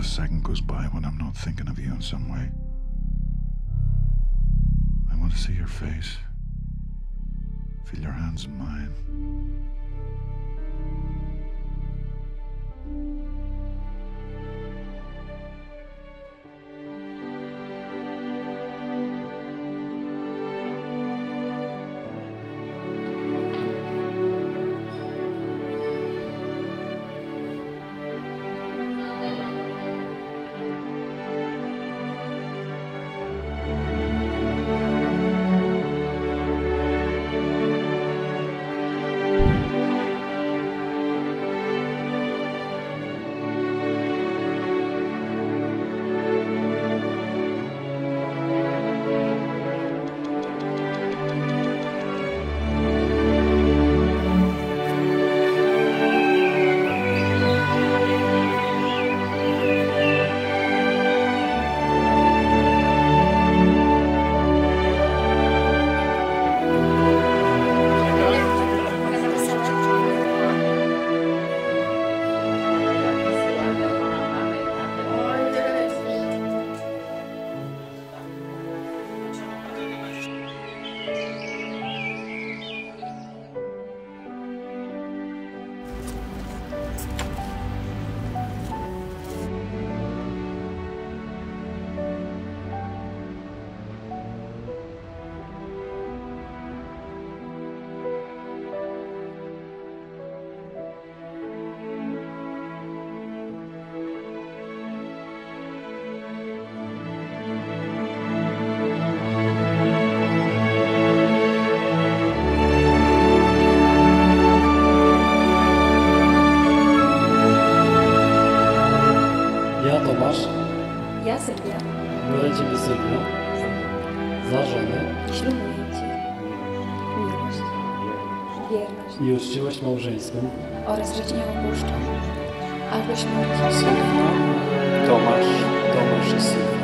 a second goes by when I'm not thinking of you in some way. I want to see your face, feel your hands in mine. Ciebie Sylwio za żonę Ślubuję Ci miłość, wierność. I uczciwość małżeńską. Oraz że Cię nie opuszczę. Śmierci. Sylwia, Tomasz, Tomasz i Sylwia,